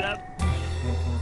step.